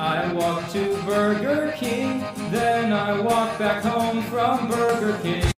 I walk to Burger King, then I walk back home from Burger King.